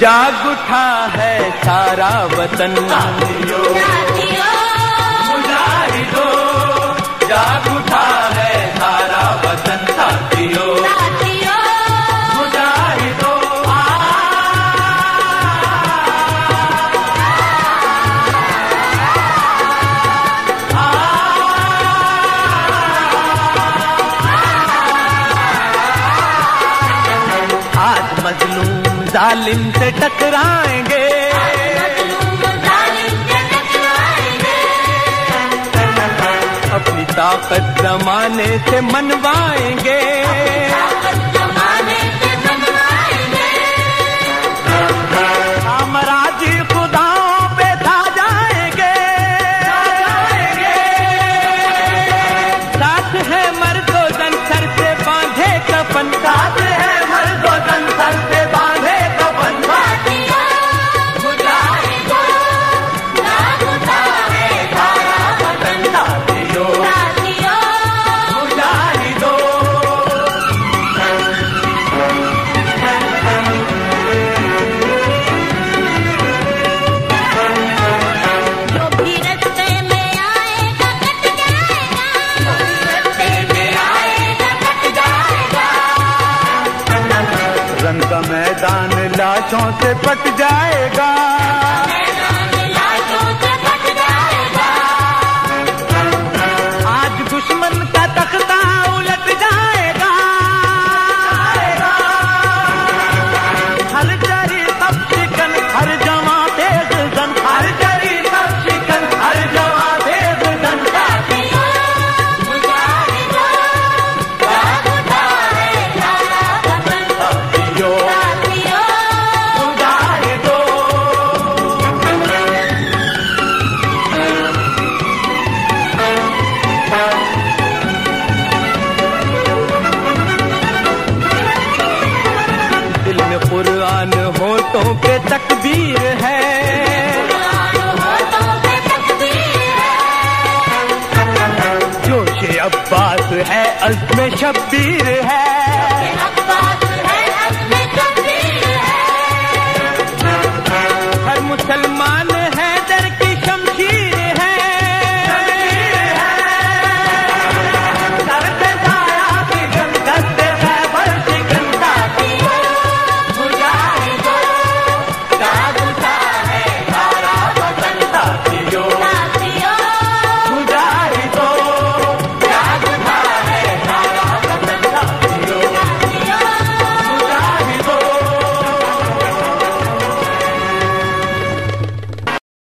जाग उठा है सारा वतन। जालिम से टकराएँगे। अपनी ताकत जमाने से मनवाएँगे। दान लाशों से पट जाएगा। कुरान तो पे तकबीर है। जोश अब्बास है अज़्म शब्बीर है।